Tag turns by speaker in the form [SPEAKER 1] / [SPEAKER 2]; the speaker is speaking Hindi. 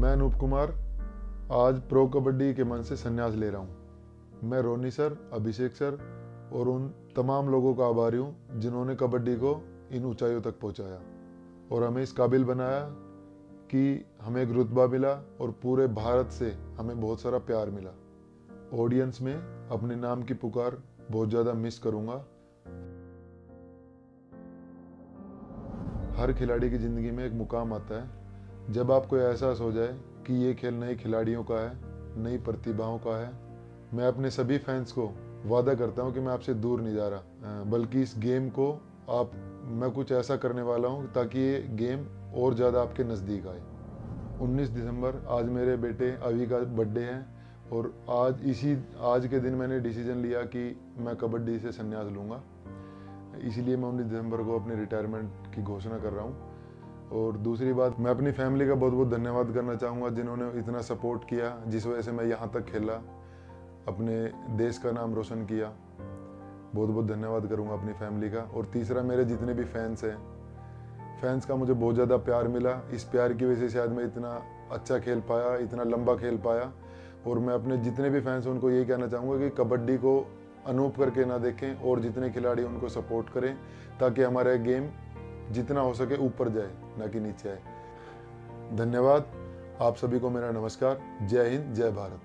[SPEAKER 1] मैं अनूप कुमार, आज प्रो कबड्डी के मन से संन्यास ले रहा हूँ। मैं रोनी सर, अभिषेक सर और उन तमाम लोगों का आभारी हूँ जिन्होंने कबड्डी को इन ऊंचाइयों तक पहुँचाया और हमें इस काबिल बनाया कि हमें एक रुतबा मिला और पूरे भारत से हमें बहुत सारा प्यार मिला। ऑडियंस में अपने नाम की पुकार बहुत ज़्यादा मिस करूँगा। हर खिलाड़ी की ज़िंदगी में एक मुकाम आता है। जब आपको एहसास हो जाए कि ये खेल नए खिलाड़ियों का है, नई प्रतिभाओं का है, मैं अपने सभी फैंस को वादा करता हूँ कि मैं आपसे दूर नहीं जा रहा। बल्कि इस गेम को आप, मैं कुछ ऐसा करने वाला हूँ ताकि ये गेम और ज़्यादा आपके नज़दीक आए। 19 दिसंबर, आज मेरे बेटे अभी का बर्थडे है और आज इसी, आज के दिन मैंने डिसीज़न लिया कि मैं कबड्डी से संन्यास लूँगा। इसीलिए मैं उन्नीस दिसंबर को अपने रिटायरमेंट की घोषणा कर रहा हूँ। और दूसरी बात, मैं अपनी फैमिली का बहुत बहुत धन्यवाद करना चाहूँगा जिन्होंने इतना सपोर्ट किया, जिस वजह से मैं यहाँ तक खेला, अपने देश का नाम रोशन किया। बहुत बहुत धन्यवाद करूँगा अपनी फैमिली का। और तीसरा, मेरे जितने भी फैंस हैं फैंस का मुझे बहुत ज़्यादा प्यार मिला। इस प्यार की वजह से शायद मैं इतना अच्छा खेल पाया, इतना लंबा खेल पाया। और मैं अपने जितने भी फैंस हैं, उनको यही कहना चाहूँगा कि कबड्डी को अनूप करके ना देखें और जितने खिलाड़ी उनको सपोर्ट करें, ताकि हमारा गेम जितना हो सके ऊपर जाए, ना कि नीचे आए। धन्यवाद। आप सभी को मेरा नमस्कार। जय हिंद, जय भारत।